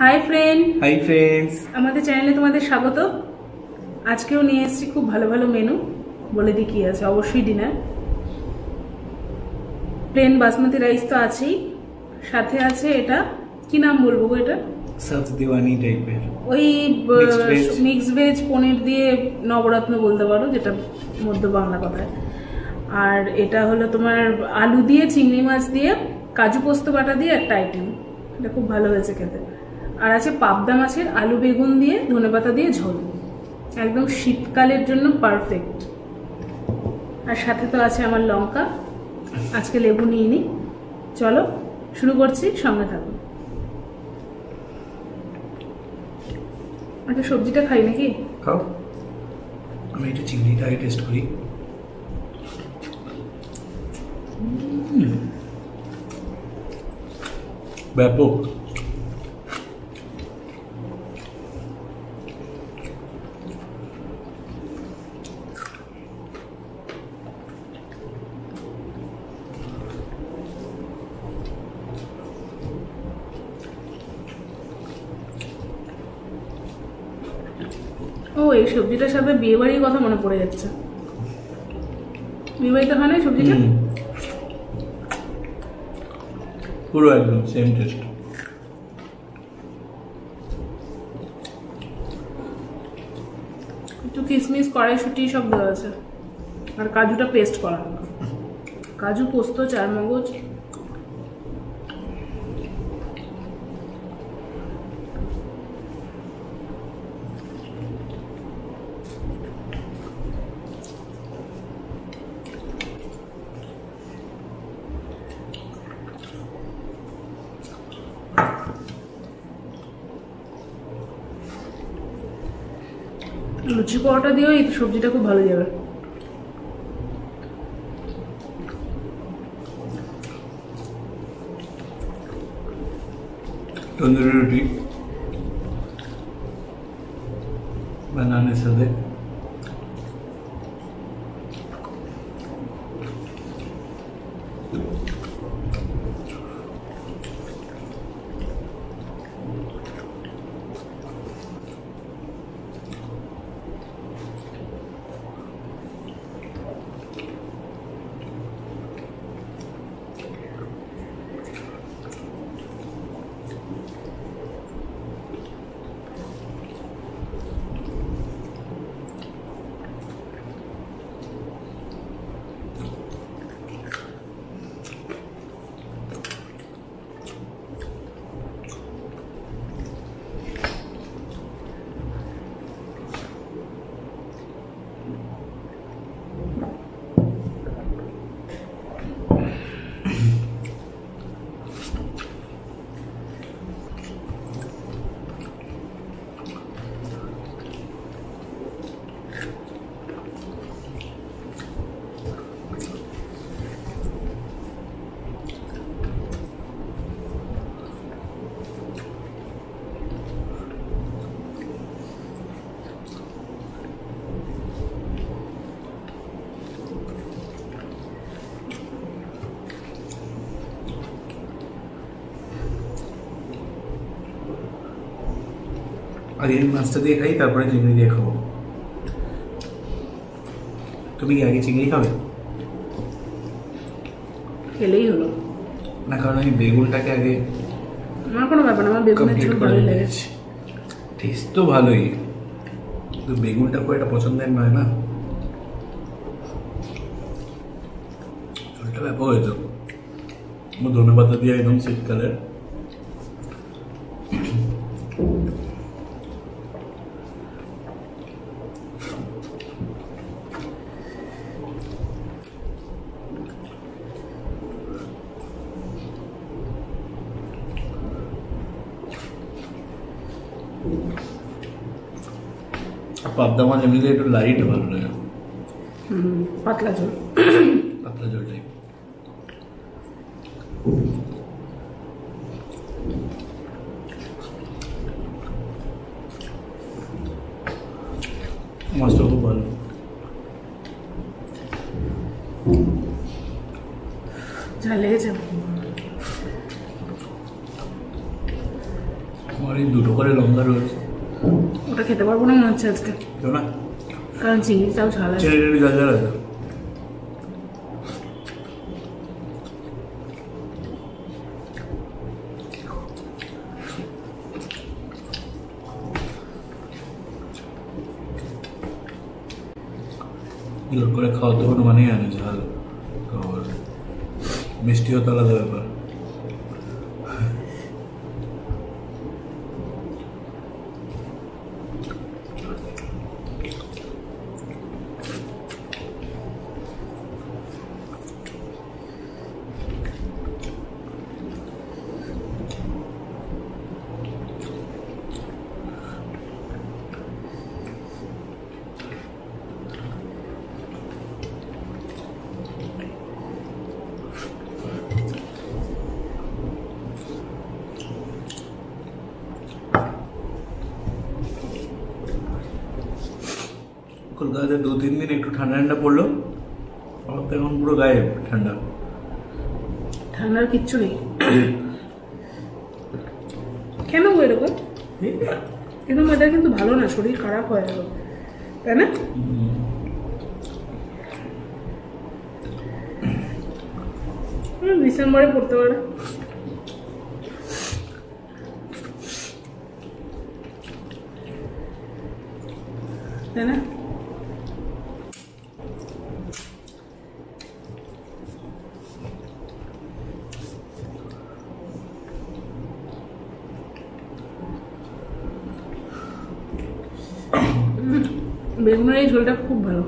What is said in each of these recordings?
Hi friend hi friends আমাদের চ্যানেলে তোমাদের স্বাগত। আজকেও নিয়ে এসেছি খুব ভালো ভালো মেনু বলে দিই কী আছে অবশ্যই ডিনার প্লেন বাসমতি রাইস তো আছেই। সাথে আছে এটা। কি নাম বলব গো এটা? সবস দিওয়ানি টাইপের ওই মিক্স ভেজ পনির দিয়ে নবরত্ন বলতে পারো যেটা মধ্য বাংলা কথায়। আর এটা হলো তোমার আলু দিয়ে চিংড়ি মাছ দিয়ে কাজু পোস্ত বাটা দিয়ে একটা আইটেম এটা খুব ভালো হয়েছে খেতে। আর আছে পাবদা মাছের আলু বেগুন দিয়ে ধনেপাতা দিয়ে ঝোল। একদম শীতকালের জন্য পারফেক্ট আর সাথে তো আছে আমার লঙ্কা। আজকে লেবু নিয়ে নিই চলো, শুরু করছি, সঙ্গে থাকুন আচ্ছা সবজিটা খাই নাকি? খাও। আমি একটু চিংড়িটা আগে টেস্ট করি। ব্যাপক। ও এই সবজিটার সাথে বিয়ে বাড়ির কথা মনে পড়ে যাচ্ছে। বিয়ে বাড়িতে হয় না সবজিটা? পুরো একদম সেম টেস্ট একটু কিশমিশ কড়াইশুটি সব দেওয়া আছে। আর কাজুটা পেস্ট করা। কাজু পোস্ত চার মগজ পরোটা দিয়েও এই সবজিটা খুব ভালো যাবে। তন্দুরি রুটি বা নানের সাথে। আগে মাছটা দিয়ে খাই তারপরে চিংড়ি দিয়ে খাব। তুমি কি আগে চিংড়ি খাবে? খেলেই হলো। না কারণ আমি বেগুনটাকে আগে আমার কোনো ব্যাপার না আমার বেগুনের ঝোল রেখেছি লেগেছে টেস্ট তো ভালোই। কিন্তু বেগুনটা খুব একটা পছন্দের নয় না? ঝোলটা ব্যাপক হয়েছে। ধনে পাতা দিয়ে একদম শীতকালের। পাবদা মাছ এমনিতে একটু লাইট ভালো লাগে। পাতলা ঝোল পাতলা জলটাই মাছটা খুব ভালো। ঝাল লেগেছে। আমার এই দুটো করে লঙ্কা রয়েছে। ওটা খেতে পারব না মনে হচ্ছে আজকে। কারণ চিংড়িটাও ঝাল আছে। করে খাওয়া তো কোনো মানেই আনে ঝাল। মিষ্টিও তো আলাদা ব্যাপার। কলকাতাতে দু তিন দিন একটু ঠান্ডা ঠান্ডা পড়ল। আমার তো এখন পুরো গায়ে ঠান্ডা। ঠান্ডার কিচ্ছু নেই। কেন গো এরকম? কিন্তু এটা কিন্তু ভালো না শরীর খারাপ হয়ে গেল তাই না? ডিসেম্বরে পড়তে পারে। তাই না? বেগুনের এই ঝোলটা খুব ভালো।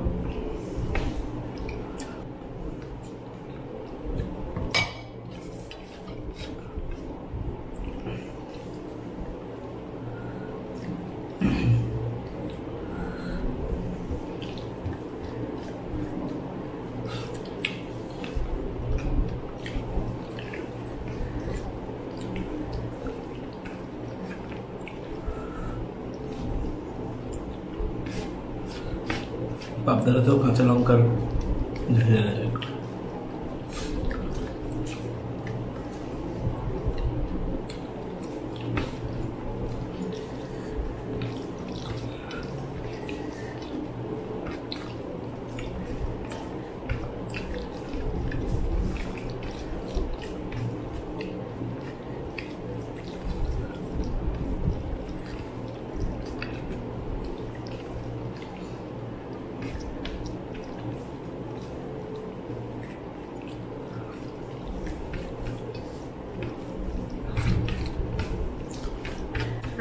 পাবদারাতেও কাঁচা লঙ্কার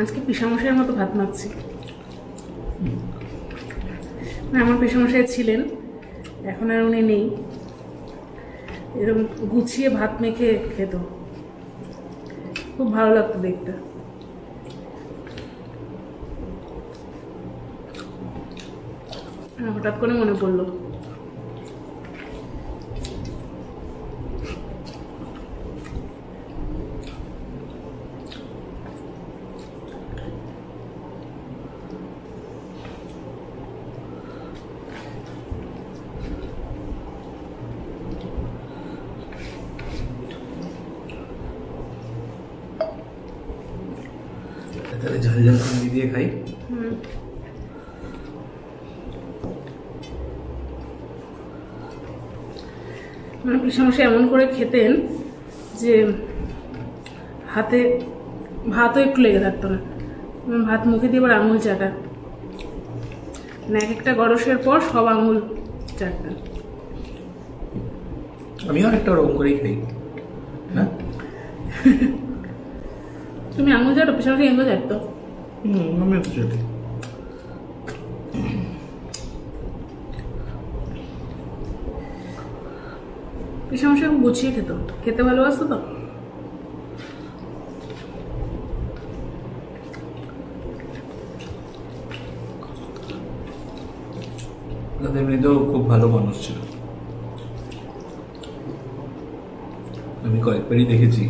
আজকে পিসামশাইয়ের মতো ভাত মাখছি। না আমার পিসামশাই ছিলেন, এখন আর উনি নেই। এরকম গুছিয়ে ভাত মেখে খেত। খুব ভালো লাগতো দেখতে। হঠাৎ করে মনে পড়ল তাহলে ঝাল ঝাল চিংড়ি দিয়ে খাই। হুম। মানে পিসামশাই এমন করে খেতেন যে হাতে ভাতও একটু লেগে থাকতো না। ভাত মুখে দিয়ে এবার আঙুল চাটা। মানে এক একটা গরসের পর সব আঙুল চাটতেন। আমিও একটা ওরকম করেই খাই। না তুমি আঙুল চাটো পিসামশাই আঙুল চাটতো হুম আমিও তো চলি পিসামশাই খুব গুছিয়ে খেত। খেতে ভালোবাসতো তো? এমনিতেও খুব ভালো মানুষ ছিল। আমি কয়েকবারই দেখেছি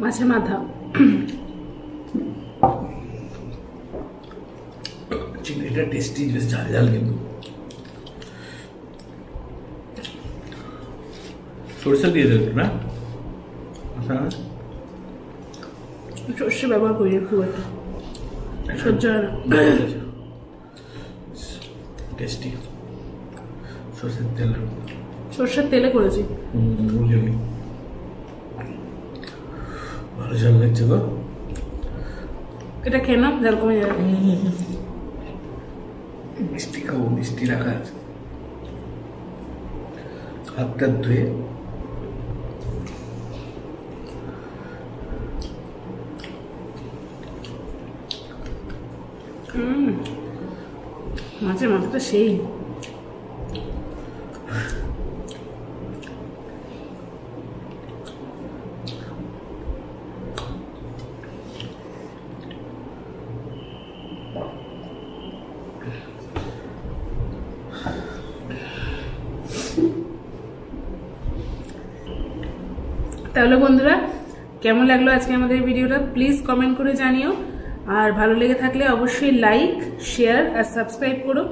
মাছের মাথা। চিংড়িটা টেস্টি বেশ ঝাল ঝাল কিন্তু। সরষে দিয়ে দেবে না? আচ্ছা। সর্ষে ব্যবহার করি খুব একটা। সহ্য হয় না। টেস্টি সরষের তেল। সর্ষের তেলে করেছি। ভালো ঝাল লাগছে তো এটা খেয়ে নাও ঝাল কমে যাবে মিষ্টি খাব মিষ্টি রাখা আছে হাতটা ধুয়ে মাছের মাথাটা সেই তাহলে বন্ধুরা কেমন লাগল আজকে আমাদের ভিডিওটা? প্লিজ কমেন্ট করে জানিও। আর ভালো লেগে থাকলে অবশ্যই লাইক শেয়ার আর সাবস্ক্রাইব করো।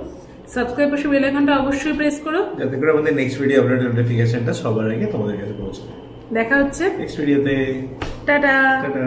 সাবস্ক্রাইব করে বেল আইকনটা অবশ্যই প্রেস করো। যাতে করে আমাদের নেক্সট ভিডিও আপলোড নোটিফিকেশনটা সবার আগে তোমাদের কাছে পৌঁছে দেখা হচ্ছে নেক্সট ভিডিওতে টাটা। টাটা।